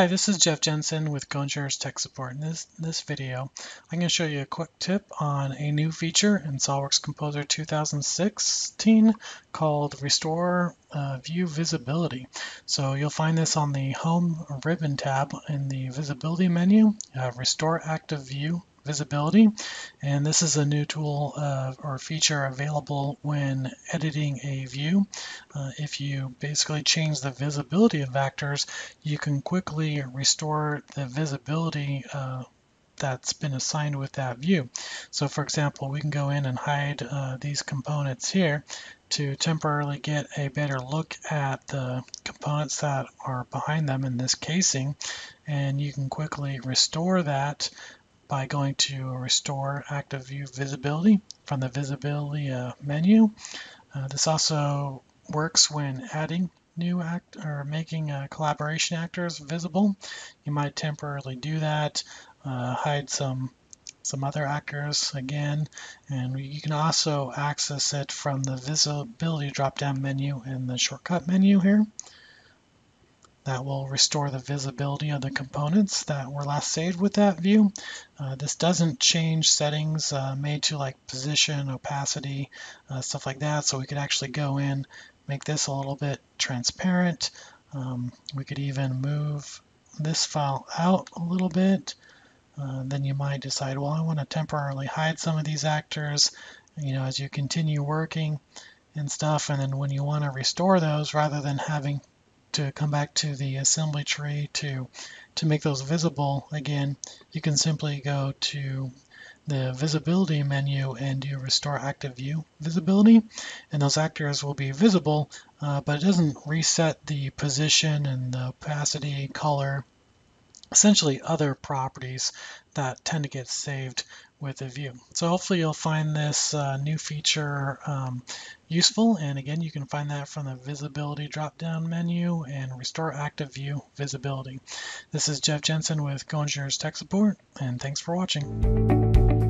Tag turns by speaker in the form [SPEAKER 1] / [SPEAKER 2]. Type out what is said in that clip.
[SPEAKER 1] Hi, this is Jeff Jensen with GoEngineer Tech Support. In this, this video, I'm going to show you a quick tip on a new feature in SOLIDWORKS Composer 2016 called Restore uh, View Visibility. So you'll find this on the Home ribbon tab in the Visibility menu, uh, Restore Active View visibility and this is a new tool uh, or feature available when editing a view uh, if you basically change the visibility of actors you can quickly restore the visibility uh, that's been assigned with that view. So for example, we can go in and hide uh, these components here to temporarily get a better look at the components that are behind them in this casing. And you can quickly restore that by going to Restore Active View Visibility from the Visibility uh, menu. Uh, this also works when adding new actors making uh, collaboration actors visible. You might temporarily do that, uh, hide some some other actors again, and you can also access it from the visibility drop-down menu in the shortcut menu here that will restore the visibility of the components that were last saved with that view. Uh, this doesn't change settings uh, made to like position, opacity, uh, stuff like that. So we could actually go in, make this a little bit transparent. Um, we could even move this file out a little bit. Uh, then you might decide, well, I want to temporarily hide some of these actors, you know, as you continue working and stuff. And then when you want to restore those, rather than having to come back to the assembly tree to to make those visible again you can simply go to the visibility menu and you restore active view visibility. And those actors will be visible uh, but it doesn't reset the position and the opacity color essentially other properties that tend to get saved with a view. So hopefully you'll find this uh, new feature um, useful. And again, you can find that from the visibility drop-down menu and restore active view visibility. This is Jeff Jensen with GoEngineer Tech Support, and thanks for watching.